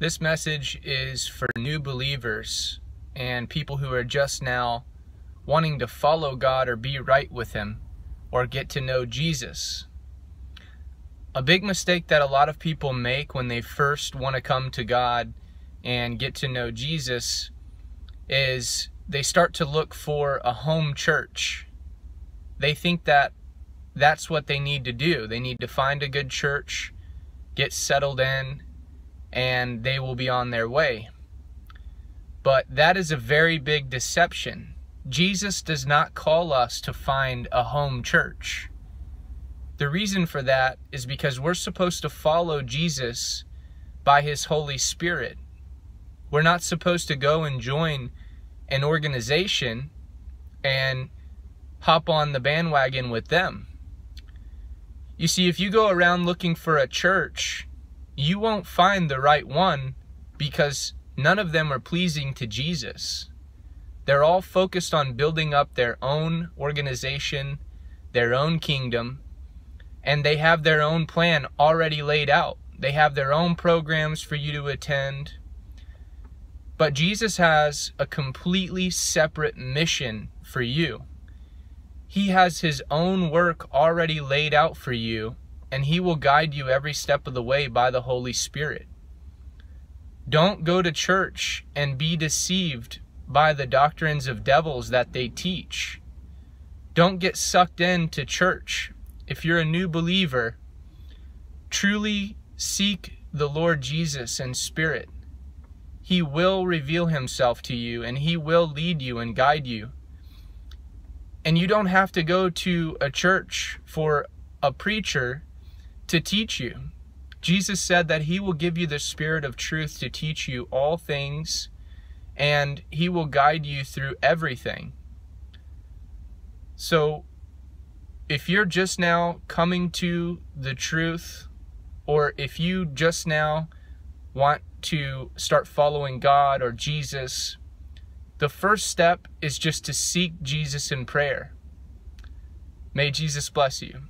This message is for new believers and people who are just now wanting to follow God or be right with Him or get to know Jesus. A big mistake that a lot of people make when they first want to come to God and get to know Jesus is they start to look for a home church. They think that that's what they need to do. They need to find a good church, get settled in, and they will be on their way. But that is a very big deception. Jesus does not call us to find a home church. The reason for that is because we're supposed to follow Jesus by his Holy Spirit. We're not supposed to go and join an organization and hop on the bandwagon with them. You see, if you go around looking for a church you won't find the right one because none of them are pleasing to Jesus. They're all focused on building up their own organization, their own kingdom, and they have their own plan already laid out. They have their own programs for you to attend. But Jesus has a completely separate mission for you. He has his own work already laid out for you and He will guide you every step of the way by the Holy Spirit. Don't go to church and be deceived by the doctrines of devils that they teach. Don't get sucked into church. If you're a new believer, truly seek the Lord Jesus in spirit. He will reveal himself to you and he will lead you and guide you. And you don't have to go to a church for a preacher to teach you. Jesus said that he will give you the spirit of truth to teach you all things and he will guide you through everything. So if you're just now coming to the truth or if you just now want to start following God or Jesus, the first step is just to seek Jesus in prayer. May Jesus bless you.